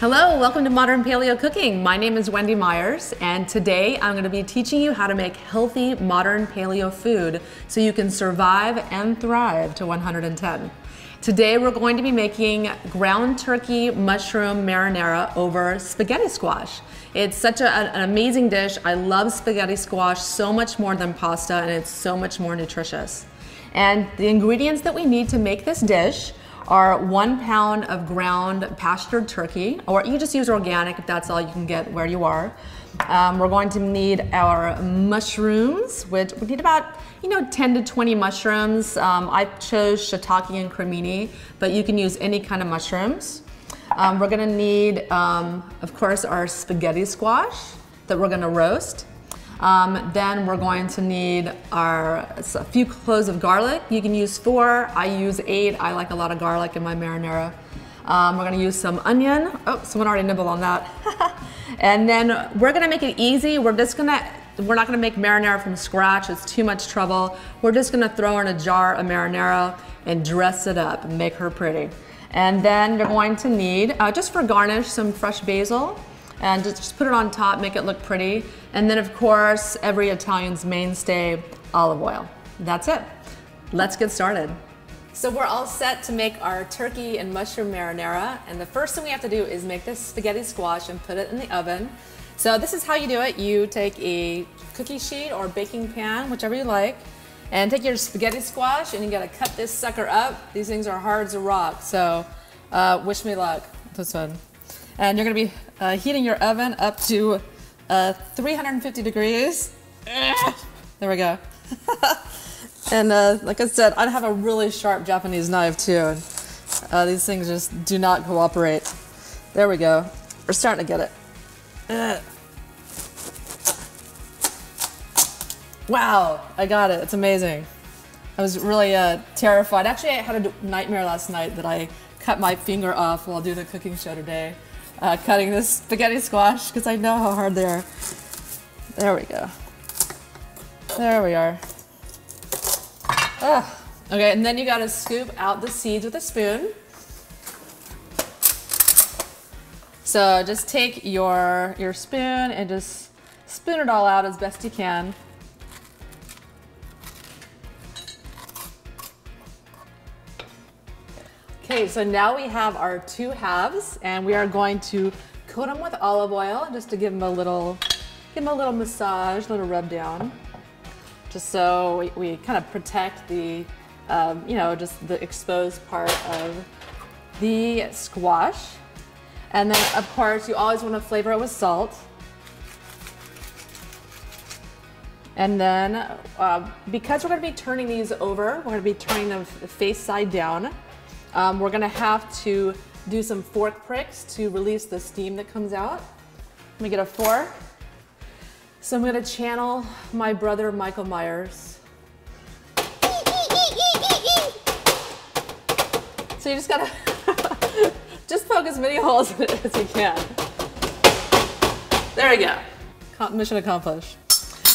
Hello, welcome to Modern Paleo Cooking. My name is Wendy Myers, and today I'm going to be teaching you how to make healthy modern paleo food so you can survive and thrive to 110. Today we're going to be making ground turkey mushroom marinara over spaghetti squash. It's such a, an amazing dish. I love spaghetti squash so much more than pasta, and it's so much more nutritious. And the ingredients that we need to make this dish are one pound of ground pastured turkey, or you just use organic if that's all you can get where you are. Um, we're going to need our mushrooms, which we need about, you know, 10 to 20 mushrooms. Um, I chose shiitake and cremini, but you can use any kind of mushrooms. Um, we're gonna need, um, of course, our spaghetti squash that we're gonna roast. Um, then we're going to need our a few cloves of garlic. You can use four. I use eight. I like a lot of garlic in my marinara. Um, we're gonna use some onion. Oh, someone already nibbled on that. and then we're gonna make it easy. We're just gonna, we're not gonna make marinara from scratch. It's too much trouble. We're just gonna throw in a jar of marinara and dress it up and make her pretty. And then you're going to need, uh, just for garnish, some fresh basil and just put it on top, make it look pretty. And then of course, every Italian's mainstay, olive oil. That's it. Let's get started. So we're all set to make our turkey and mushroom marinara. And the first thing we have to do is make this spaghetti squash and put it in the oven. So this is how you do it. You take a cookie sheet or baking pan, whichever you like, and take your spaghetti squash and you gotta cut this sucker up. These things are hard as a rock. So uh, wish me luck. This one. And you're gonna be uh, heating your oven up to uh, 350 degrees. There we go. and uh, like I said, I have a really sharp Japanese knife too. Uh, these things just do not cooperate. There we go. We're starting to get it. Wow, I got it. It's amazing. I was really uh, terrified. Actually, I had a nightmare last night that I cut my finger off while doing the cooking show today uh, cutting this spaghetti squash because I know how hard they are. There we go. There we are. Ah. Okay, and then you gotta scoop out the seeds with a spoon. So just take your, your spoon and just spoon it all out as best you can. So now we have our two halves and we are going to coat them with olive oil just to give them a little, give them a little massage, a little rub down. Just so we, we kind of protect the, um, you know, just the exposed part of the squash. And then of course you always want to flavor it with salt. And then uh, because we're going to be turning these over, we're going to be turning them face side down. Um, we're gonna have to do some fork pricks to release the steam that comes out. Let me get a fork. So I'm gonna channel my brother Michael Myers. So you just gotta just poke as many holes in it as you can. There we go. Mission accomplished.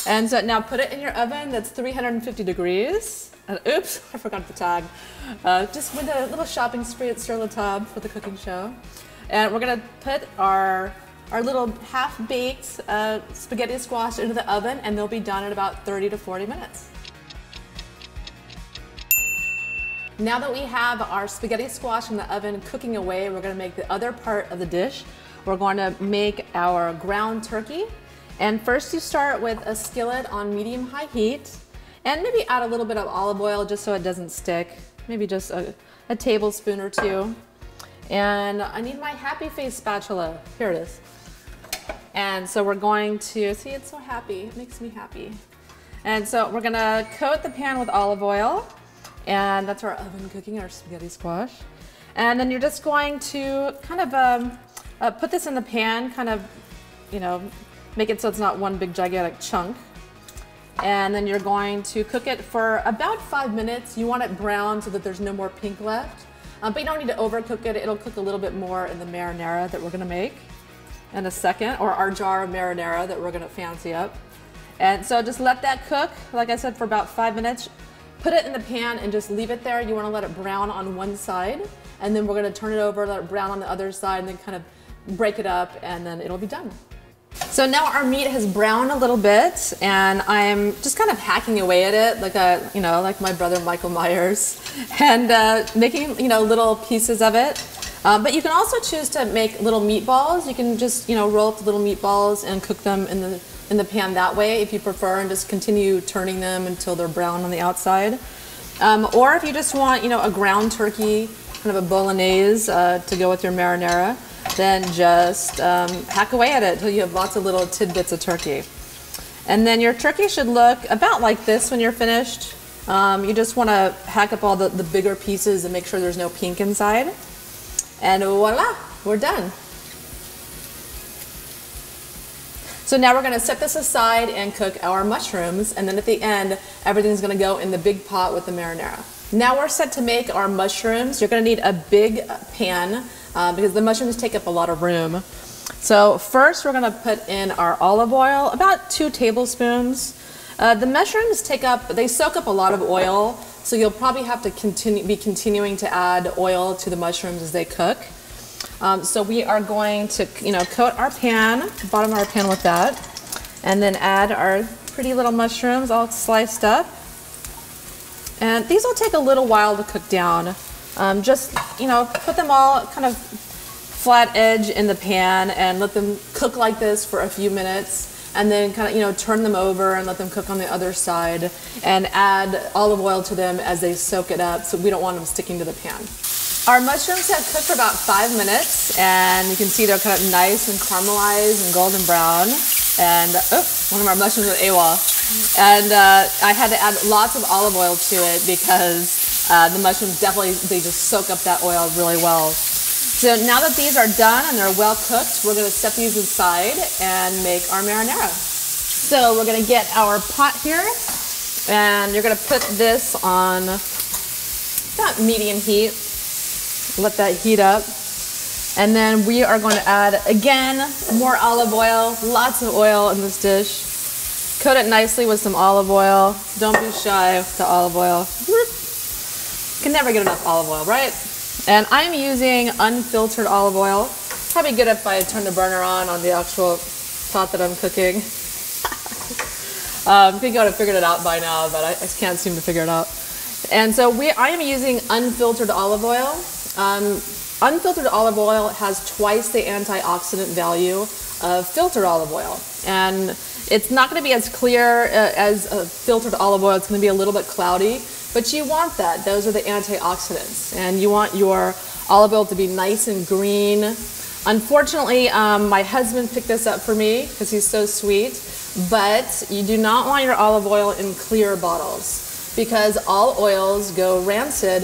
And so now put it in your oven that's 350 degrees. And oops, I forgot the tag. Uh, just with a little shopping spree at La Table for the cooking show. And we're gonna put our our little half-baked uh, spaghetti squash into the oven and they'll be done in about 30 to 40 minutes. Now that we have our spaghetti squash in the oven cooking away, we're gonna make the other part of the dish. We're to make our ground turkey. And first you start with a skillet on medium-high heat. And maybe add a little bit of olive oil just so it doesn't stick. Maybe just a, a tablespoon or two. And I need my happy face spatula. Here it is. And so we're going to, see it's so happy, it makes me happy. And so we're gonna coat the pan with olive oil. And that's our oven cooking our spaghetti squash. And then you're just going to kind of um, uh, put this in the pan, kind of, you know, make it so it's not one big gigantic chunk and then you're going to cook it for about five minutes. You want it brown so that there's no more pink left. Um, but you don't need to overcook it. It'll cook a little bit more in the marinara that we're gonna make in a second, or our jar of marinara that we're gonna fancy up. And so just let that cook, like I said, for about five minutes. Put it in the pan and just leave it there. You wanna let it brown on one side, and then we're gonna turn it over, let it brown on the other side, and then kind of break it up and then it'll be done. So now our meat has browned a little bit and I'm just kind of hacking away at it like a, you know, like my brother Michael Myers and uh, making, you know, little pieces of it. Um, but you can also choose to make little meatballs. You can just, you know, roll up the little meatballs and cook them in the, in the pan that way if you prefer and just continue turning them until they're brown on the outside. Um, or if you just want, you know, a ground turkey, kind of a bolognese uh, to go with your marinara, then just um, hack away at it until you have lots of little tidbits of turkey. And then your turkey should look about like this when you're finished. Um, you just want to hack up all the, the bigger pieces and make sure there's no pink inside. And voila, we're done. So now we're gonna set this aside and cook our mushrooms, and then at the end, everything's gonna go in the big pot with the marinara. Now we're set to make our mushrooms. You're gonna need a big pan uh, because the mushrooms take up a lot of room. So first we're gonna put in our olive oil, about two tablespoons. Uh, the mushrooms take up, they soak up a lot of oil, so you'll probably have to continue, be continuing to add oil to the mushrooms as they cook. Um, so we are going to, you know, coat our pan, bottom of our pan with that, and then add our pretty little mushrooms all sliced up. And these will take a little while to cook down. Um, just, you know, put them all kind of flat edge in the pan and let them cook like this for a few minutes and then kind of you know turn them over and let them cook on the other side and add olive oil to them as they soak it up so we don't want them sticking to the pan. Our mushrooms have cooked for about five minutes and you can see they're kind of nice and caramelized and golden brown. And oh, one of our mushrooms went AWOL. And uh, I had to add lots of olive oil to it because uh, the mushrooms definitely, they just soak up that oil really well. So now that these are done and they're well cooked, we're gonna set these aside and make our marinara. So we're gonna get our pot here and you're gonna put this on about medium heat let that heat up. And then we are going to add, again, more olive oil, lots of oil in this dish. Coat it nicely with some olive oil. Don't be shy with the olive oil. Can never get enough olive oil, right? And I'm using unfiltered olive oil. Probably good if I turn the burner on on the actual pot that I'm cooking. um, I think I would have figured it out by now, but I, I can't seem to figure it out. And so we, I am using unfiltered olive oil. Um, unfiltered olive oil has twice the antioxidant value of filtered olive oil. And it's not going to be as clear uh, as a filtered olive oil. It's going to be a little bit cloudy, but you want that. Those are the antioxidants. And you want your olive oil to be nice and green. Unfortunately, um, my husband picked this up for me because he's so sweet, but you do not want your olive oil in clear bottles because all oils go rancid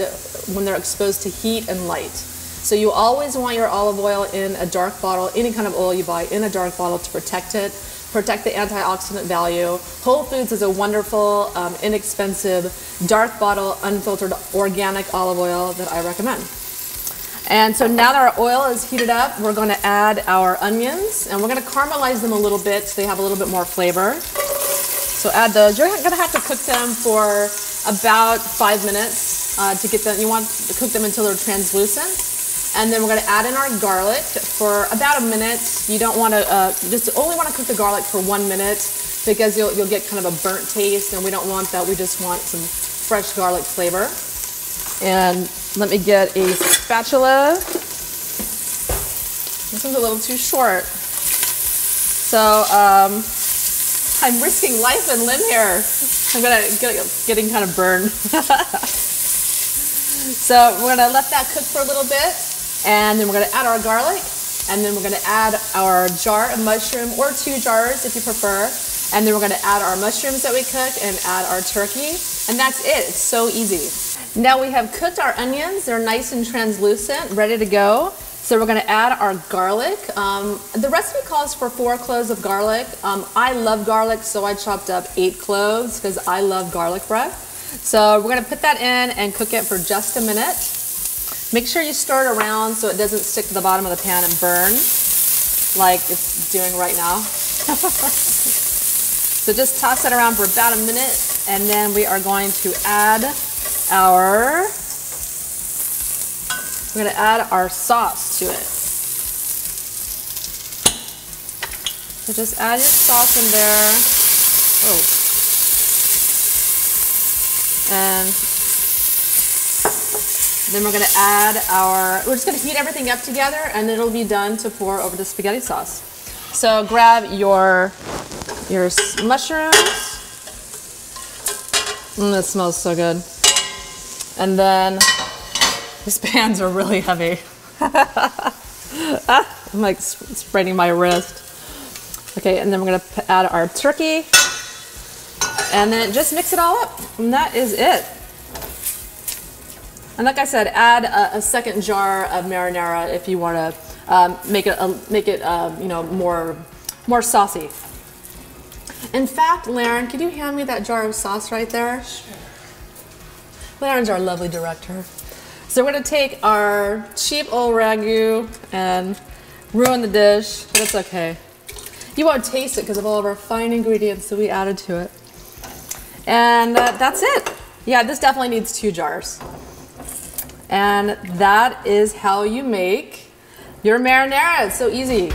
when they're exposed to heat and light. So you always want your olive oil in a dark bottle, any kind of oil you buy in a dark bottle to protect it, protect the antioxidant value. Whole Foods is a wonderful, um, inexpensive, dark bottle, unfiltered organic olive oil that I recommend. And so now that our oil is heated up, we're going to add our onions and we're going to caramelize them a little bit so they have a little bit more flavor. So add those. You're going to have to cook them for about five minutes uh, to get them. You want to cook them until they're translucent. And then we're going to add in our garlic for about a minute. You don't want to uh, just only want to cook the garlic for one minute because you'll, you'll get kind of a burnt taste, and we don't want that. We just want some fresh garlic flavor. And let me get a spatula. This one's a little too short. So um, I'm risking life and limb here. I'm gonna get getting kind of burned. So we're gonna let that cook for a little bit, and then we're gonna add our garlic, and then we're gonna add our jar of mushroom, or two jars if you prefer, and then we're gonna add our mushrooms that we cooked and add our turkey, and that's it. It's so easy. Now we have cooked our onions. They're nice and translucent, ready to go. So we're gonna add our garlic. Um, the recipe calls for four cloves of garlic. Um, I love garlic, so I chopped up eight cloves because I love garlic breath. So we're gonna put that in and cook it for just a minute. Make sure you stir it around so it doesn't stick to the bottom of the pan and burn like it's doing right now. so just toss it around for about a minute and then we are going to add our, we're gonna add our sauce to it. So just add your sauce in there. Oh. And then we're gonna add our, we're just gonna heat everything up together and it'll be done to pour over the spaghetti sauce. So grab your, your mushrooms. Mm, that smells so good. And then, these pans are really heavy. I'm like spreading my wrist. Okay, and then we're gonna add our turkey. And then just mix it all up. And that is it. And like I said, add a, a second jar of marinara if you want to um, make it a, make it um, you know more more saucy. In fact, Laren, could you hand me that jar of sauce right there? Sure. Laren's our lovely director. So we're gonna take our cheap old ragu and ruin the dish, but it's okay. You won't taste it because of all of our fine ingredients that we added to it. And uh, that's it. Yeah, this definitely needs two jars. And that is how you make your marinara. It's so easy.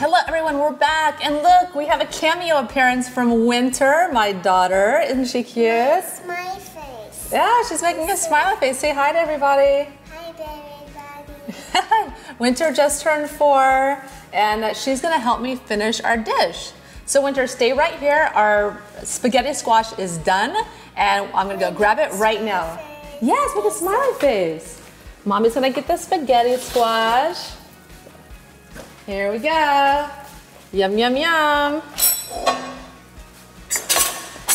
Hello everyone, we're back. And look, we have a cameo appearance from Winter, my daughter. Isn't she cute? Smiley face. Yeah, she's making a smiley face. Say hi to everybody. Hi everybody. Winter just turned four and she's gonna help me finish our dish. So Winter, stay right here. Our spaghetti squash is done, and I'm gonna go grab it right now. Yes, with a smiley face. Mommy's gonna get the spaghetti squash. Here we go. Yum, yum, yum.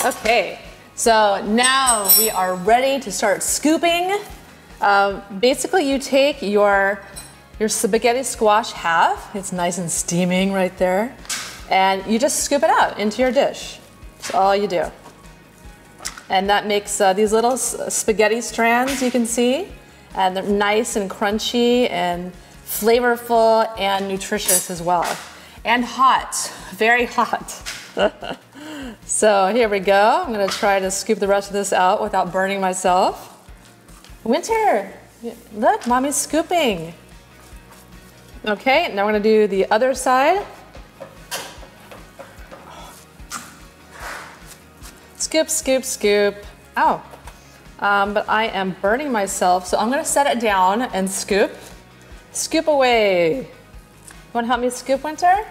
Okay, so now we are ready to start scooping. Um, basically, you take your, your spaghetti squash half. It's nice and steaming right there and you just scoop it out into your dish. That's all you do. And that makes uh, these little spaghetti strands you can see, and they're nice and crunchy and flavorful and nutritious as well. And hot, very hot. so here we go. I'm gonna try to scoop the rest of this out without burning myself. Winter, look, mommy's scooping. Okay, now we're gonna do the other side. Scoop, scoop, scoop. Oh, um, but I am burning myself, so I'm gonna set it down and scoop. Scoop away. You wanna help me scoop, Winter?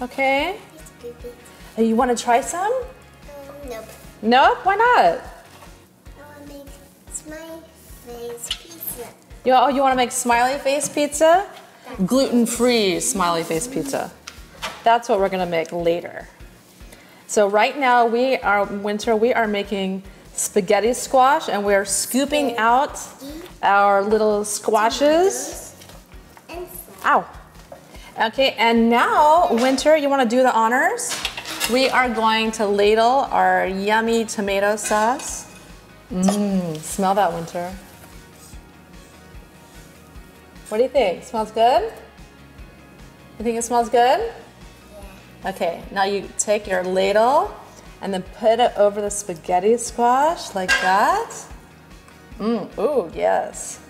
Okay. Okay. It. Uh, You wanna try some? Um, nope. Nope, why not? I want to make smiley face pizza. You, oh, you wanna make smiley face pizza? Gluten-free smiley face pizza. That's what we're gonna make later. So right now we are, Winter, we are making spaghetti squash and we're scooping out our little squashes. Ow. Okay, and now, Winter, you want to do the honors? We are going to ladle our yummy tomato sauce. Mmm, smell that, Winter. What do you think? Smells good? You think it smells good? Okay, now you take your ladle and then put it over the spaghetti squash like that. Mmm, ooh, yes.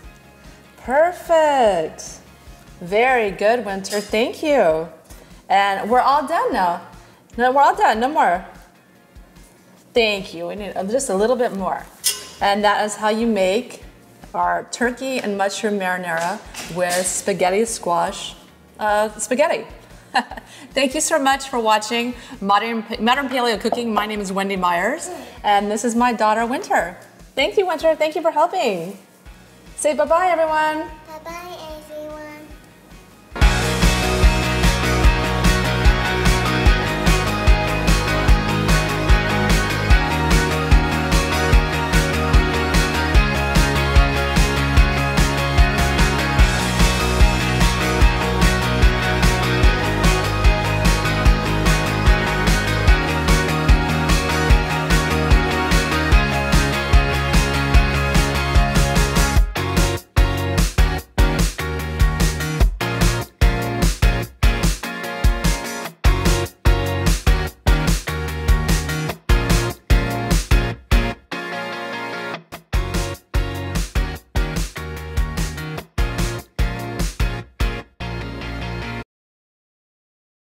Perfect. Very good, Winter. Thank you. And we're all done now. No, we're all done. No more. Thank you. We need just a little bit more. And that is how you make our turkey and mushroom marinara with spaghetti squash uh, spaghetti. Thank you so much for watching Modern, Modern Paleo Cooking. My name is Wendy Myers, and this is my daughter, Winter. Thank you, Winter. Thank you for helping. Say bye-bye, everyone.